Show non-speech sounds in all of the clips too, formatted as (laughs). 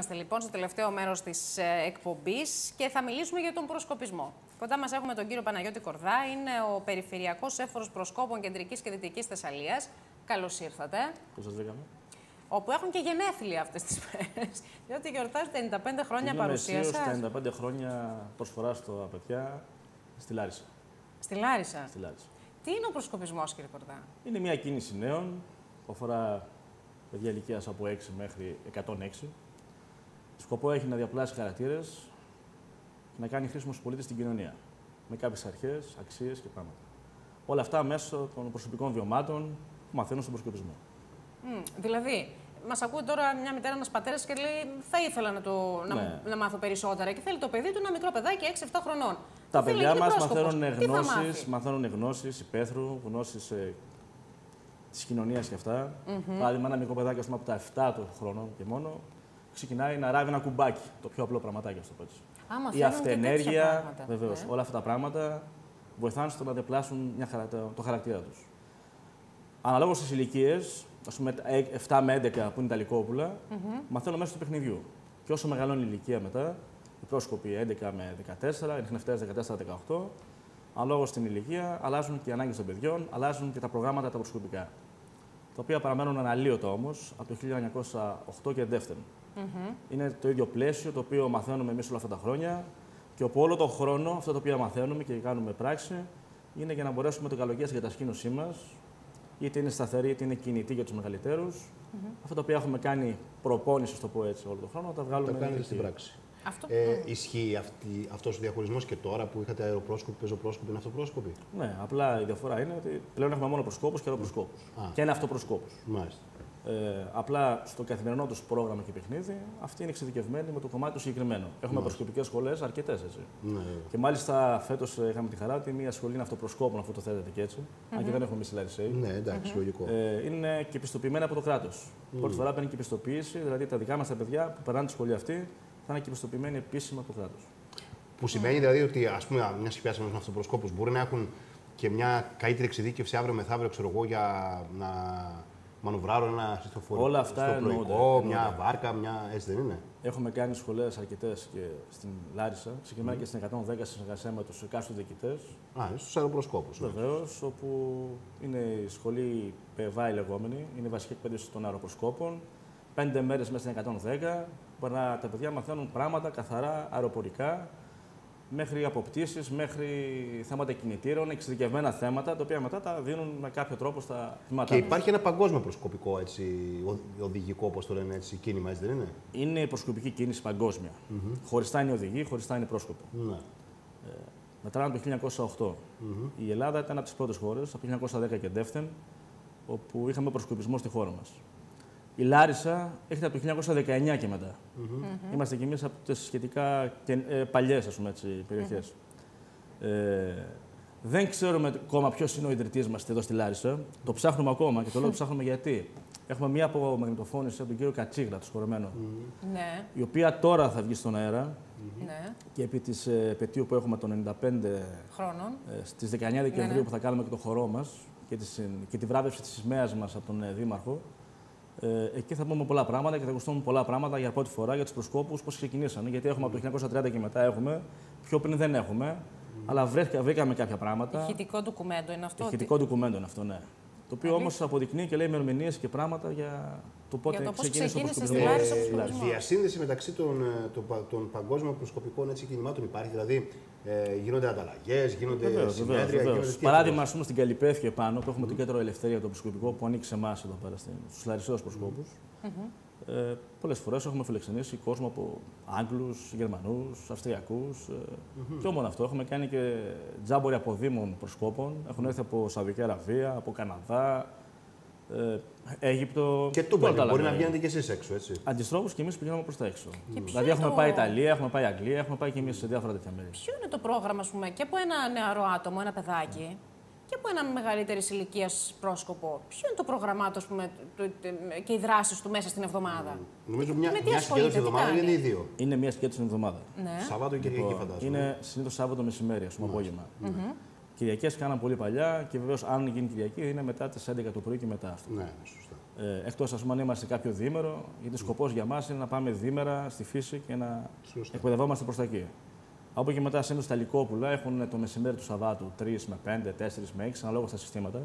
Είμαστε λοιπόν στο τελευταίο μέρος της εκπομπής και θα μιλήσουμε για τον προσκοπισμό. Κοντά μας έχουμε τον κύριο Παναγιώτη Κορδά, είναι ο Περιφερειακός Έφορος Προσκόπων Κεντρικής και Δυτικής Θεσσαλίας. Καλώς ήρθατε. Πώς σας βρήκαμε; Όπου έχουν και γενέθλια αυτές τις μέρες. (laughs) Διότι γιορτάζετε 95 χρόνια παρουσία σας. 95 χρόνια προσφορά στο Απετιά στη Λάρισα. Στη Λάρισα. Στη Λάρισα. Τι είναι ο προσκοπισμός, κύριε Κορδά; Είναι μια κίνηση νέων που αφορά παιδιά ηλικίας από 6 μέχρι 106 Σκοπό έχει να διαπλάσει χαρακτήρες και να κάνει χρήσιμο στους πολίτες στην κοινωνία. Με κάποιες αρχές, αξίες και πράγματα. Όλα αυτά μέσω των προσωπικών βιωμάτων που μαθαίνουν στον προσκοπισμό. Mm, δηλαδή, μας ακούει τώρα μια μητέρα, ένας πατέρας και λέει: Θα ήθελα να, το, να, ναι. να μάθω περισσότερα. Και θέλει το παιδί του ένα μικρό παιδάκι 6-7 χρονών. Τα παιδιά μας μαθαίνουν γνώσεις, μαθαίνουν γνώσεις υπαίθρου, γνώσεις ε, της κοινωνίας και αυτά. Mm -hmm. Παράδειγμα, ένα μικρό παιδάκι πούμε, από τα 7 του χρόνων και μόνο ξεκινάει να ράβει ένα κουμπάκι. Το πιο απλό πραγματάκι, ας το πω έτσι. Η αυτενέργεια, βεβαίως. Ναι. Όλα αυτά τα πράγματα βοηθάνε στο να διαπλάσουν μια το χαρακτήρα τους. Αναλόγως στις ηλικίες, ας πούμε 7 με 11 που είναι τα λικόπουλα, mm -hmm. μαθαίνουν μέσω του παιχνιδιού. Και όσο μεγαλώνει η ηλικία μετά, οι πρόσκοποι 11 με 14, οι χνευτέ 14-18, ανάλογα στην ηλικία, αλλάζουν και οι ανάγκες των παιδιών, αλλάζουν και τα προγράμματα τα προσκοπικά. Τα οποία παραμένουν αναλύωτα όμως από το 1908 και δεύτερον. Mm-hmm. Είναι το ίδιο πλαίσιο το οποίο μαθαίνουμε εμείς όλα αυτά τα χρόνια και από όλο τον χρόνο αυτό το οποίο μαθαίνουμε και κάνουμε πράξη είναι για να μπορέσουμε το καλοκαίρι στην κατασκήνωσή μας, είτε είναι σταθερή είτε είναι κινητή για τους μεγαλύτερους. Mm-hmm. Αυτά τα οποία έχουμε κάνει προπόνηση, το πω έτσι, όλο τον χρόνο, τα βγάλουμε. Τα κάνετε στην πράξη. Αυτό... Ε, ισχύει αυτή, αυτός ο διαχωρισμός και τώρα που είχατε αεροπρόσκοπη, πεζοπρόσκοπη, είναι αυτοπρόσκοπη; Ναι, απλά η διαφορά είναι ότι πλέον έχουμε μόνο προσκόπους και αεροπροσκόπους. Και είναι αυτοπροσκόπους. Μάλιστα. Ε, απλά στο καθημερινό τους πρόγραμμα και παιχνίδι, αυτοί είναι εξειδικευμένοι με το κομμάτι του συγκεκριμένο. Έχουμε προσκοπικέ σχολές αρκετές έτσι. Ναι. Και μάλιστα φέτος είχαμε τη χαρά ότι μια σχολή είναι αυτοπροσκόπων, αφού το θέλετε και έτσι. Mm-hmm. Αν και δεν έχουμε εμείς Λαρισαίοι. Ναι, εντάξει, mm-hmm. λογικό. Ε, είναι και πιστοποιημένα από το κράτος. Mm. Πρώτη φορά παίρνει και πιστοποίηση, δηλαδή τα δικά μας τα παιδιά που περνάνε τη σχολή αυτή θα είναι και πιστοποιημένοι επίσημα από το κράτος. Που σημαίνει δηλαδή ότι, ας πούμε, μιας και πιάσαμε αυτοπροσκόπους, μπορεί να έχουν και μια καλύτερη εξειδίκευση αύριο μεθαύριο, ξέρω εγώ, για να μανουβράρω ένα συστοφορικό. Όλα αυτά εννοούνται. Μια βάρκα, μια. Έτσι δεν είναι; Έχουμε κάνει σχολές αρκετές και στην Λάρισα. Ξεκινάει mm. και στην 110 σε συνεργασία με τους εκάστοτε διοικητές. Α, είναι στου αεροπροσκόπου. Βεβαίως, όπου είναι η σχολή ΠΕΒΑ η λεγόμενη, είναι η βασική εκπαίδευση των αεροπροσκόπων. Πέντε μέρες μέσα στην 110, που τα παιδιά μαθαίνουν πράγματα καθαρά αεροπορικά μέχρι αποκτήσει, μέχρι θέματα κινητήρων, εξειδικευμένα θέματα, τα οποία μετά τα δίνουν με κάποιο τρόπο στα βήματα. Και υπάρχει ένα παγκόσμιο προσκοπικό έτσι, οδηγικό, όπως το λένε έτσι, κίνημα, έτσι δεν είναι; Είναι η προσκοπική κίνηση παγκόσμια. Mm -hmm. Χωριστά είναι οδηγοί, χωριστά είναι πρόσκοπο. Ναι. Ε, μετά το 1908. Mm -hmm. Η Ελλάδα ήταν από τις πρώτες χώρες, από το 1910 και δεύτερον, όπου είχαμε προσκοπισμό στη χώρα μας. Η Λάρισα έρχεται από το 1919 και μετά. Mm-hmm. Είμαστε κι εμείς από τις σχετικά ε, παλιές περιοχές. Mm-hmm. Ε, δεν ξέρουμε ακόμα ποιος είναι ο ιδρυτής μας εδώ στη Λάρισα. Το ψάχνουμε ακόμα και το λέω ψάχνουμε γιατί. Έχουμε μία απομαγνητοφώνηση από τον κύριο Κατσίγρα, το σκορεμένο, mm-hmm. ναι. η οποία τώρα θα βγει στον αέρα. Ναι. Και επί της ε, επαιτίου που έχουμε των 95 χρόνων, ε, στις 19 Δεκεμβρίου ναι, ναι. που θα κάνουμε και το χορό μας και, τη, και τη βράβευση της σημαία μας από τον ε, Δήμαρχο, ε, εκεί θα πούμε πολλά πράγματα και θα ακουστούν πολλά πράγματα για πρώτη φορά για τους προσκόπους πώς ξεκινήσαν. Γιατί έχουμε από το 1930 και μετά έχουμε, πιο πριν δεν έχουμε. Αλλά βρήκαμε κάποια πράγματα. Ηχητικό ντοκουμέντο είναι αυτό. Ηχητικό ότι... ντοκουμέντο είναι αυτό, ναι. Το οποίο όμως αποδεικνύει και λέει ημερομηνίες και πράγματα για το πότε για το ξεκίνησε ο προσκοπισμό. Ε, διασύνδεση μεταξύ των, ε, των, των παγκόσμιων προσκοπικών έτσι, κινημάτων υπάρχει. Δηλαδή ε, γίνονται ανταλλαγές, γίνονται βεβαίως, συνέδρια. Γίνονται Παράδειγμα, ας πούμε στην Καλυπέφη επάνω που έχουμε mm. το κέντρο Ελευθερία το προσκοπικό που ανοίξει εμάς εδώ πέρα στους Λαρισαίου προσκόπου. Mm -hmm. Ε, Πολλές φορές έχουμε φιλοξενήσει κόσμο από Άγγλους, Γερμανούς, Αυστριακούς. Ε, mm-hmm. Και μόνο αυτό. Έχουμε κάνει και τζάμποροι από Δήμων προσκόπων. Έχουν έρθει από Σαουδική Αραβία, από Καναδά, ε, Αίγυπτο. Και το μπορεί, μπορεί να βγαίνετε κι εσείς έξω, έτσι. Αντιστρόφω και εμείς πηγαίνουμε προς τα έξω. Και δηλαδή έχουμε το... πάει Ιταλία, έχουμε πάει Αγγλία, έχουμε πάει και εμείς σε διάφορα τέτοια μέρη. Ποιο είναι το πρόγραμμα, ας πούμε, και από ένα νεαρό άτομο, ένα παιδάκι, και από έναν μεγαλύτερης ηλικίας πρόσκοπο. Ποιο είναι το πρόγραμμά του και οι δράσεις του μέσα στην εβδομάδα; Νομίζω μια, μια σκέψη την εβδομάδα είναι οι δύο. Είναι μια σκέψη την εβδομάδα. Ναι. Σαββάτο και Κυριακή, λοιπόν, φαντάζομαι. Είναι συνήθως Σάββατο μεσημέρι, ας πούμε, απόγευμα. Mm -hmm. Κυριακές κάναν πολύ παλιά και βεβαίως αν γίνει Κυριακή είναι μετά τις 11 το πρωί και μετά αυτό. Ναι, σωστά. Ε, Εκτός αν είμαστε σε κάποιο διήμερο, γιατί σκοπός για μας είναι να πάμε διήμερα στη φύση και να Σωστά. εκπαιδευόμαστε προς τα εκεί. Από εκεί μετά σένουν στα Λυκόπουλα, έχουν το μεσημέρι του Σαββάτου 3 με 5, 4 με 6, αναλόγως στα συστηματα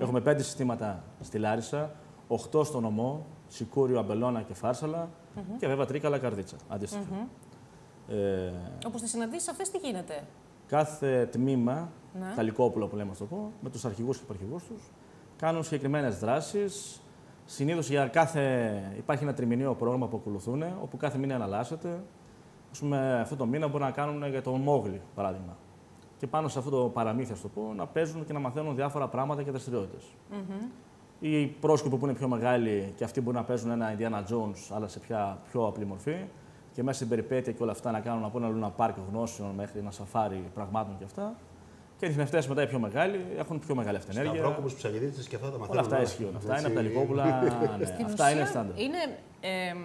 Έχουμε 5 συστήματα στη Λάρισα, 8 στο νομό, Σικούριο, Αμπελώνα και φαρσαλα και βέβαια Τρίκαλα, Καρδίτσα. αντίστοιχα. Ε, Όπως στι συναντήσεις αυτές, τι γίνεται; κάθε τμήμα, Ναι. τα Λυκόπουλα που λέμε, να το πω, με τους αρχηγούς και υπαρχηγούς τους, κάνουν συγκεκριμένες δράσεις. Συνήθως για κάθε. υπάρχει ένα τριμηνίο πρόγραμμα που ακολουθούν, όπου κάθε μήνα αναλάσσεται. Α πούμε, αυτό το μήνα μπορεί να κάνουν για τον Μόγλι, παράδειγμα. Και πάνω σε αυτό το παραμύθι, ας το πω, να παίζουν και να μαθαίνουν διάφορα πράγματα και δραστηριότητες. Οι πρόσκοποι που είναι πιο μεγάλοι και αυτοί μπορεί να παίζουν ένα Indiana Jones, αλλά σε πια πιο απλή μορφή. Και μέσα στην περιπέτεια και όλα αυτά να κάνουν από ένα λούνα πάρκ γνώσεων μέχρι ένα σαφάρι πραγμάτων και αυτά. Και οι θνευτές μετά οι πιο μεγάλοι έχουν πιο μεγάλη αυτενέργεια. Σταυρόκοπου, ψαγεδίτε και αυτά τα μαθαίνουν. Όλα αυτά ισχύουν. Αυτά είναι από τα λικόπουλα. ναι, Στην αυτά είναι ουσία, στάνταρ. Είναι, εμ,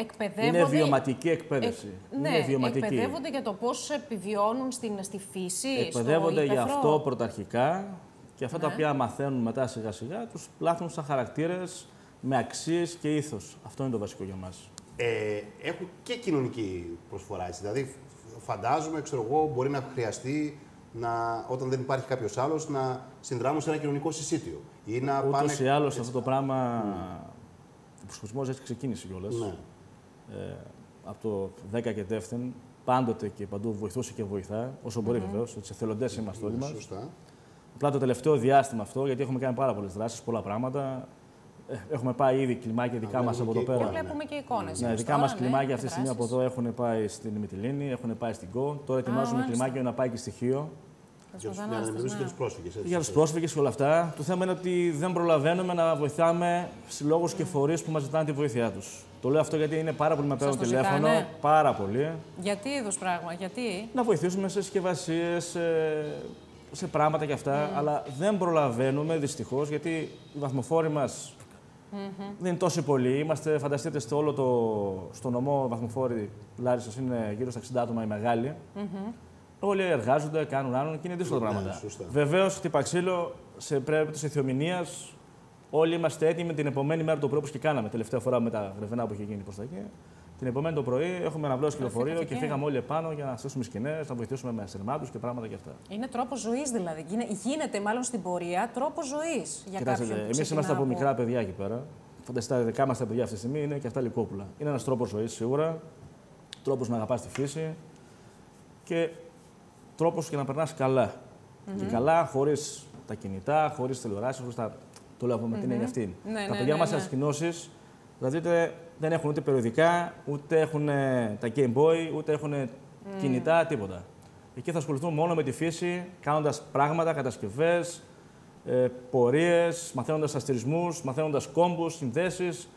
εκπαιδεύονται... Είναι βιωματική εκπαίδευση. Ε, ναι, είναι βιωματική. εκπαιδεύονται για το πώς επιβιώνουν στην, στη φύση, Εκπαιδεύονται στο για ύπαιθρο. αυτό πρωταρχικά και αυτά τα Ναι. οποία μαθαίνουν μετά σιγά σιγά τους πλάθουν σαν χαρακτήρες με αξίες και ήθος. Αυτό είναι το βασικό για μας. Ε, έχουν και κοινωνική προσφορά. Έτσι. Δηλαδή, φαντάζομαι, ξέρω εγώ, μπορεί να χρειαστεί να, όταν δεν υπάρχει κάποιος άλλος να συνδράμουν σε ένα κοινωνικό συσίτιο. Ή να Ούτως πάνε... ή άλλως αυτό το πράγμα, ο προσχωσμός έτσι ξεκίνησε κιόλας. Ναι. Ε, από το 10 και τεύθεν, πάντοτε και παντού βοηθούσε και βοηθά, όσο μπορεί βεβαίως, έτσι εθελοντές είμαστε όλοι Ναι, μας. Σωστά. Απλά το τελευταίο διάστημα αυτό, γιατί έχουμε κάνει πάρα πολλές δράσεις, πολλά πράγματα. Ε, Έχουμε πάει ήδη κλιμάκια δικά Α, μας βλέπουμε από εδώ και Και πέρα. εικόνα. βλέπουμε και εικόνες. Ναι, εμείς δικά τώρα, μας κλιμάκια αυτή τη στιγμή από δράσεις. εδώ έχουν πάει στην Μυτιλίνη, έχουν πάει στην ΚΟ. Τώρα ετοιμάζουμε μάλιστα. κλιμάκια να πάει και στη Χίο. Για τους, για να Μετανάστες, αντιμετωπίσουν και ναι. τους πρόσφυγες. Για τους πρόσφυγες και όλα αυτά. Το θέμα είναι ότι δεν προλαβαίνουμε να βοηθάμε συλλόγους και φορείς που μας ζητάνε τη βοήθειά τους. Το λέω αυτό γιατί είναι πάρα πολύ με παίρνουν το τηλέφωνο. ζητάνε; Πάρα πολύ. Γιατί είδους πράγμα, γιατί... Να βοηθήσουμε σε συσκευασίες, σε, σε πράγματα και αυτά. Mm. Αλλά δεν προλαβαίνουμε δυστυχώς γιατί οι βαθμοφόροι μας Mm-hmm. δεν είναι τόσο πολλοί. Είμαστε, φανταστείτε, στο όλο το στο νομό βαθμοφόροι Λάρισας είναι γύρω στα 60 άτομα οι μεγάλοι. Mm-hmm. Όλοι εργάζονται, κάνουν άλλον και είναι δύσκολα Ναι, πράγματα. σωστά. Βεβαίως, χτυπά ξύλο, σε περίπτωση θεομηνία, όλοι είμαστε έτοιμοι την επομένη μέρα το πρωί, όπως και κάναμε τελευταία φορά με τα γρεβενά που είχε γίνει προ τα εκεί. Την επομένη το πρωί έχουμε αναβλώσει λεωφορείο και Φύγατε και. φύγαμε όλοι επάνω για να στήσουμε σκηνές, να βοηθήσουμε με σερμάτου και πράγματα και αυτά. Είναι τρόπο ζωής δηλαδή. Γίνε- Γίνεται μάλλον στην πορεία τρόπο ζωής για Κοιτάξτε, κάποιον. που εμείς ξεκινά είμαστε από από- μικρά παιδιά εκεί πέρα. Φανταστείτε, τα δικά μας τα παιδιά αυτή τη στιγμή είναι και αυτά λικόπουλα. Είναι ένας τρόπος ζωής σίγουρα. Τρόπος να αγαπάς τη φύση και τρόπος και να περνάς καλά. Και καλά χωρίς τα κινητά, χωρίς τηλεοράσεις, χωρίς τα. Το λέω με την έννοια αυτή. Ναι, τα ναι, παιδιά ναι, μας ναι. στι κοινώσει, θα δείτε, δεν έχουν ούτε περιοδικά, ούτε έχουν ε, τα Game Boy, ούτε έχουν κινητά, τίποτα. Εκεί θα ασχοληθούν μόνο με τη φύση, κάνοντας πράγματα, κατασκευές, ε, πορείες, μαθαίνοντας αστρισμού, μαθαίνοντας κόμπους, συνδέσεις.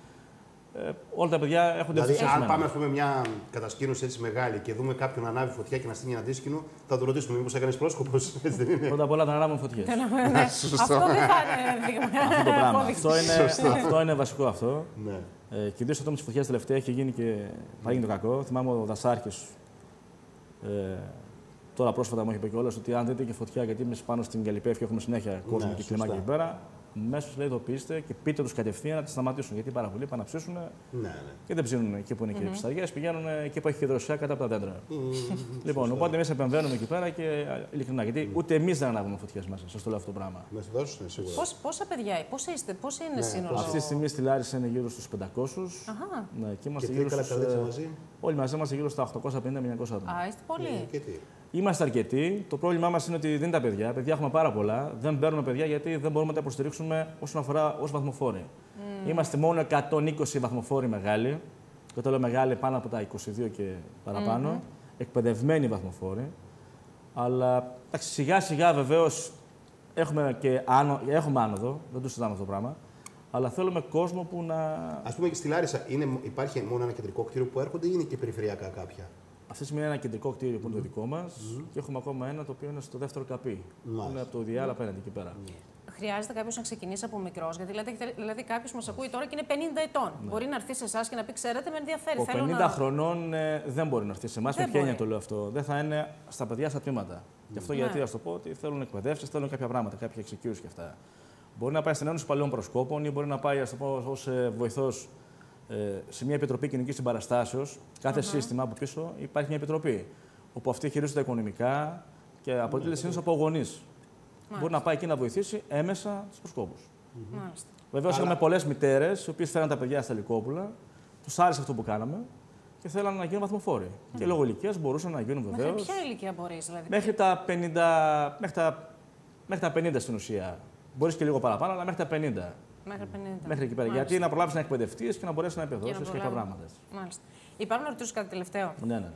Ε, όλα τα παιδιά έχουν Δηλαδή, αν ενθουσιασμένα. πάμε ας πούμε, μια κατασκήνωση έτσι μεγάλη και δούμε κάποιον να ανάβει φωτιά και να στείλει ένα δίσκηνο, θα το ρωτήσουμε μήπως έκανες πρόσκοπος. (laughs) Έτσι δεν είναι; Πρώτα απ' όλα να ανάβουν φωτιές. Ναι, (laughs) Αυτό δεν θα είναι δείγμα. αυτό το πράγμα. απόδειξη. αυτό, είναι, αυτό είναι βασικό αυτό. ναι. Ε, και ιδίως αυτό με τις φωτιές τελευταία έχει γίνει και πάει το κακό. Θυμάμαι ο Δασάρχης. Ε, τώρα πρόσφατα μου είχε πει κιόλας ότι αν δείτε και φωτιά, γιατί εμείς πάνω στην Καλυπέφη έχουμε συνέχεια κόσμο Ναι, και σωστά. κλιμάκια εκεί πέρα, μέσω λέει ειδοποιήστε και πείτε τους κατευθείαν να τη σταματήσουν. Γιατί πάρα πολλοί πάνε να ψήσουν ναι, ναι. και δεν ψήνουν εκεί που είναι και οι ψαριέ, πηγαίνουν εκεί που έχει και δροσιά κάτω από τα δέντρα. λοιπόν, οπότε εμείς επεμβαίνουμε εκεί πέρα και ε, ειλικρινά. Γιατί ούτε εμείς δεν ανάβουμε φωτιές μέσα. Σα το λέω αυτό το πράγμα. Να σου δώσουν, ναι, σίγουρα. Πώς, πόσα παιδιά, πώς είστε, πώς είναι Ναι, σύνολο; Αυτή τη στιγμή στη Λάρισα είναι γύρω στους 500. Αχα. Ναι, και Και είμαστε τι γύρω καλά στους, καλέξα ε, μαζί; Όλοι μαζί είμαστε γύρω στα 850 με 900 άτομα. Α, είστε πολλοί. Και τι. Είμαστε αρκετοί. Το πρόβλημά μας είναι ότι δεν είναι τα παιδιά. Παιδιά έχουμε πάρα πολλά. Δεν παίρνουμε παιδιά γιατί δεν μπορούμε να τα υποστηρίξουμε όσον αφορά ως βαθμοφόροι. Είμαστε μόνο 120 βαθμοφόροι μεγάλοι. Και όταν λέω μεγάλοι, πάνω από τα 22 και παραπάνω. Εκπαιδευμένοι βαθμοφόροι. Αλλά εντάξει, σιγά σιγά βεβαίως έχουμε, και άνω, έχουμε άνοδο. Δεν το συζητάμε αυτό το πράγμα. Αλλά θέλουμε κόσμο που να. Α πούμε και στη Λάρισα είναι, υπάρχει μόνο ένα κεντρικό κτίριο που έρχονται ή είναι και περιφερειακά κάποια; Αυτή τη στιγμή είναι ένα κεντρικό κτίριο που είναι το δικό μας και έχουμε ακόμα ένα το οποίο είναι στο δεύτερο καπί. Που Μάλιστα. είναι από το Διάλα απέναντι εκεί πέρα. Χρειάζεται κάποιος να ξεκινήσει από μικρός. Γιατί δηλαδή, δηλαδή κάποιος μας ακούει τώρα και είναι 50 ετών. Μπορεί να έρθει σε εσάς και να πει: Ξέρετε, με ενδιαφέρει. Ο 50 Θέλω να... χρονών ε, δεν μπορεί να έρθει σε εμάς. Δεν Με ποια έννοια μπορεί. το λέω αυτό. Δεν θα είναι στα παιδιά στα τμήματα. Γι' αυτό Ναι. γιατί, ας το πω, ότι θέλουν εκπαιδεύσεις, θέλουν κάποια πράγματα, κάποια εξοικείωση και αυτά. Μπορεί να πάει στην Ένωση Παλαιών Προσκόπων ή μπορεί να πάει ως βοηθός ε, σε μια επιτροπή κοινωνικής συμπαραστάσεως. Κάθε σύστημα από πίσω υπάρχει μια επιτροπή. Όπου αυτή χειρίζεται τα οικονομικά και αποτελείται συνήθω από γονείς. Μπορεί να πάει εκεί να βοηθήσει έμεσα στους προσκόπου. Μάλιστα. Βεβαίως Αλλά- είχαμε πολλές μητέρες, οι οποίες φέραν τα παιδιά στα Λικόπουλα, τους άρεσε αυτό που κάναμε και θέλανε να γίνουν βαθμοφόροι. Και λόγω ηλικίας μπορούσαν να γίνουν Μέχρι βεβαίως. ποια ηλικία μπορείς, δηλαδή; Μέχρι τα 50, μέχρι τα, μέχρι τα 50 στην ουσία. Μπορείς και λίγο παραπάνω, αλλά μέχρι τα 50. Μέχρι 50. Μέχρι εκεί πέρα. Μάλιστα. Γιατί να προλάβεις να εκπαιδευτείς και να μπορέσεις να επιδώσει και τα προλάβεις. πράγματα. Μάλιστα. Υπάρχουν να ρωτήσω κάτι τελευταίο; Ναι, ναι.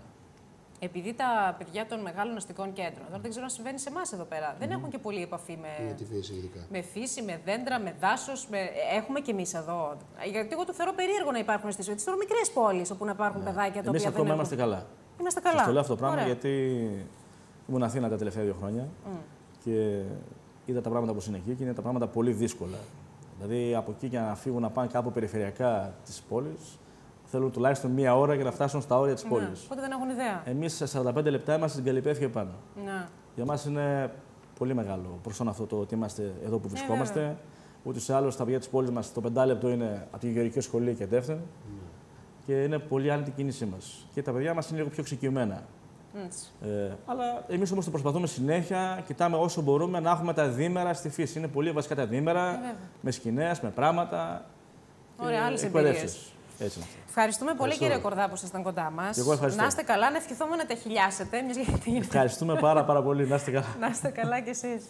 Επειδή τα παιδιά των μεγάλων αστικών κέντρων, τώρα δεν ξέρω αν συμβαίνει σε εμάς εδώ πέρα, δεν έχουν και πολύ επαφή Με με, τη φύση ειδικά. με φύση, με δέντρα, με δάσος. Με... Έχουμε κι εμείς εδώ. Γιατί εγώ το θεωρώ περίεργο να υπάρχουν στι έτσι, τώρα μικρές πόλεις όπου να υπάρχουν παιδάκια τα Εμείς οποία δεν ακόμα έχουν. είμαστε καλά. Είμαστε Σας καλά. το λέω αυτό το πράγμα Ωραία. γιατί ήμουν Αθήνα τα τελευταία δύο χρόνια και είδα τα πράγματα που είναι εκεί και είναι τα πράγματα πολύ δύσκολα. Δηλαδή από εκεί για να φύγουν να πάνε κάπου περιφερειακά τη πόλη, θέλουν τουλάχιστον μία ώρα για να φτάσουν στα όρια της Ναι, πόλης. Οπότε δεν έχουν ιδέα. Εμείς σε 45 λεπτά είμαστε στην Καλυπέφη και πάνω. Ναι. Για μας είναι πολύ μεγάλο προσόν αυτό το ότι είμαστε εδώ που βρισκόμαστε. Ε, βέβαια. Ούτε σε άλλο στα παιδιά της πόλης μας το πεντάλεπτο είναι από τη γεωργική σχολή και τεύθεν. Και είναι πολύ άλλη την κίνησή μας. Και τα παιδιά μας είναι λίγο πιο εξοικειωμένα. Έτσι. Ε, αλλά εμείς όμως το προσπαθούμε συνέχεια, κοιτάμε όσο μπορούμε να έχουμε τα δίμερα στη φύση. Είναι πολύ βασικά τα δίμερα, βέβαια. με σκηνές, με πράγματα. και Ωραία, άλλες εκπαιδεύσεις. εμπειρίες. Έτσι είναι αυτό. Ευχαριστούμε πολύ, Ευχαριστώ. κύριε Κορδά, που ήσασταν κοντά μας. Και εγώ ευχαριστώ. Να είστε καλά, να ευχηθούμε να τα χιλιάσετε. Μιας γιατί γίνεται. Ευχαριστούμε πάρα, πάρα πολύ. Να είστε καλά. Να είστε καλά κι εσείς.